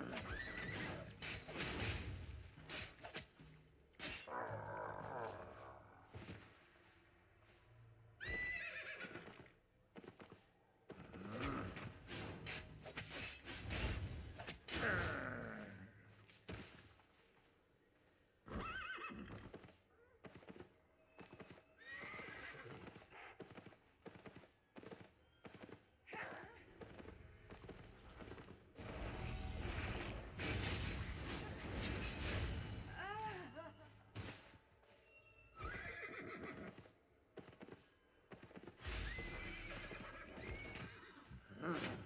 Hmm. Mm-mm.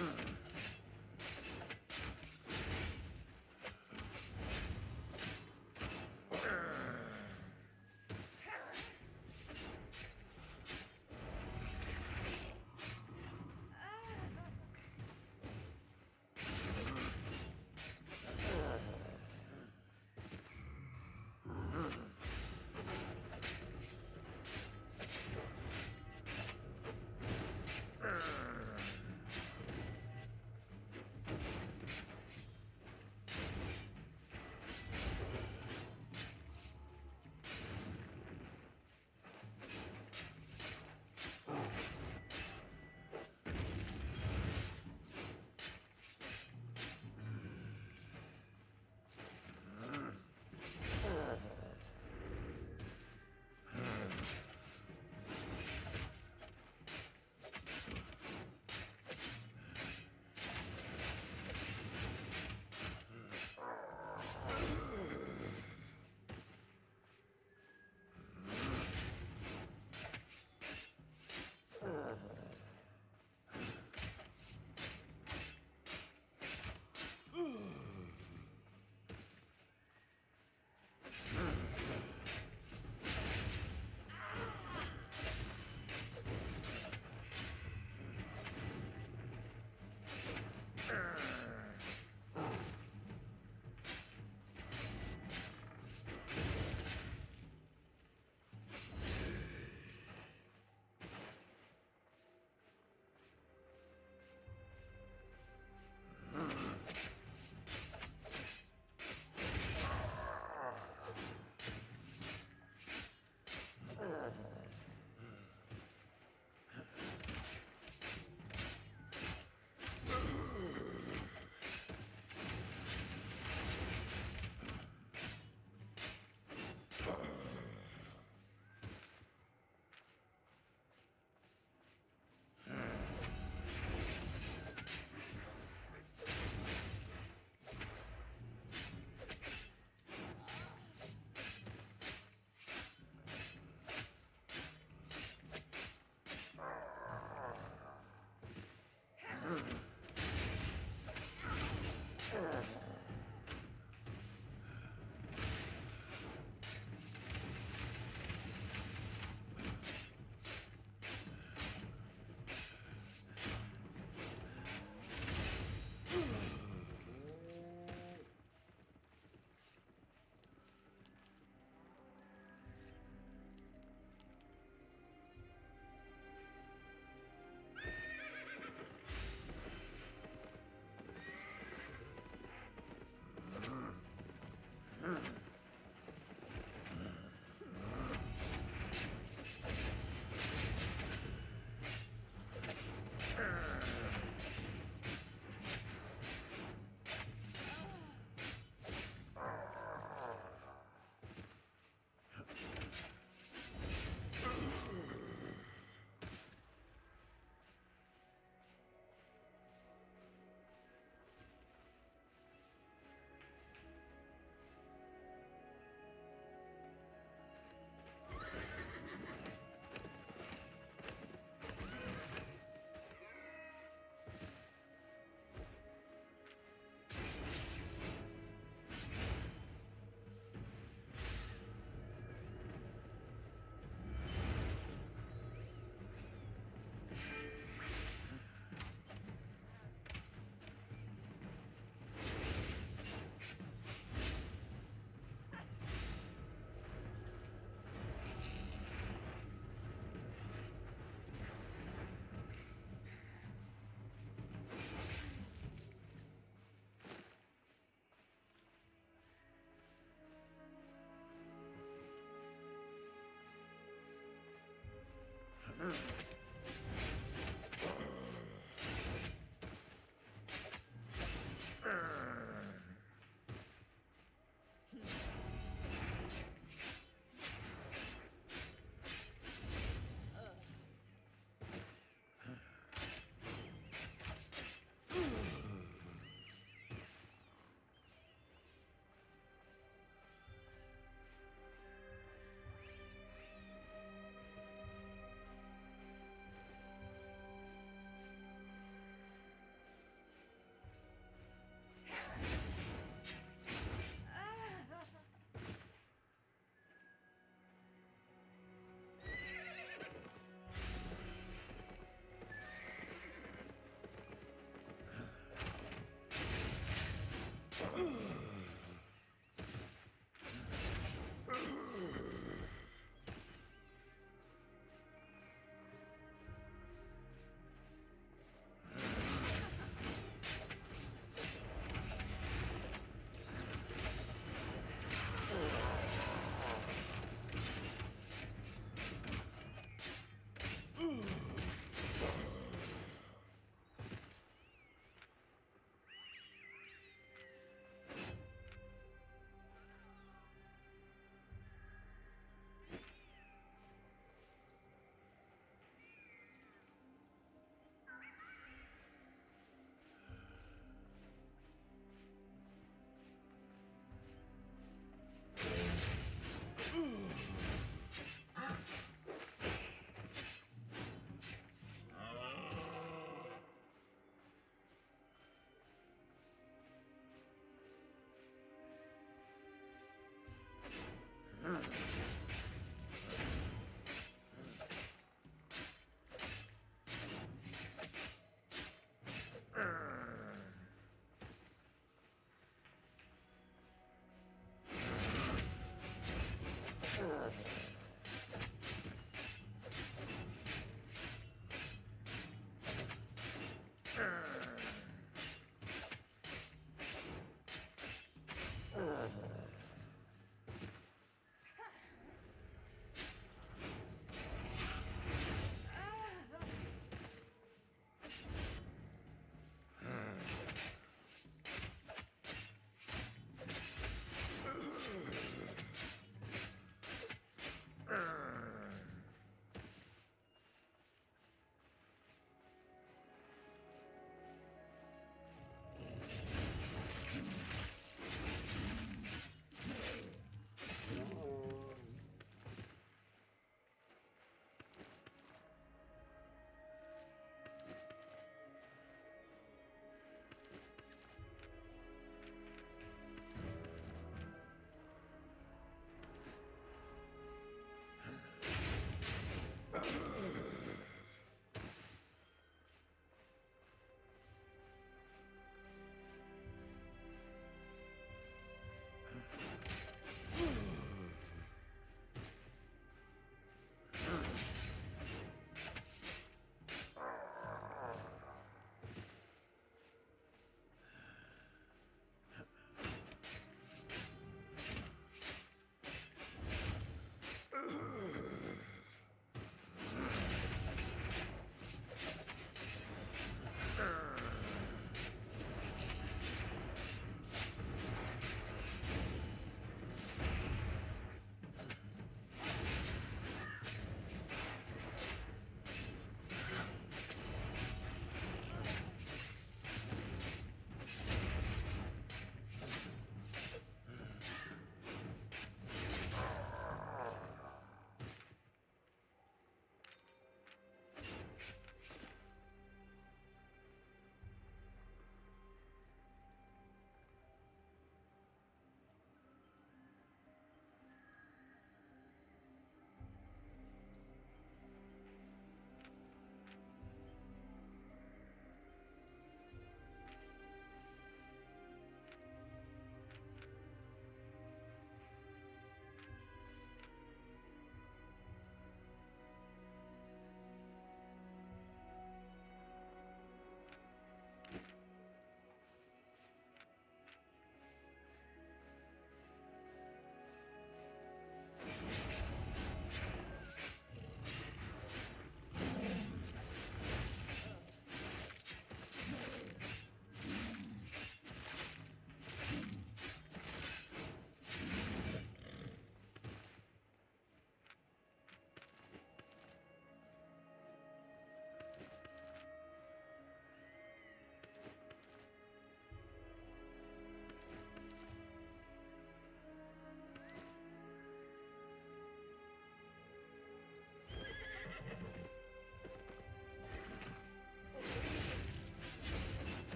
Mm. Mm.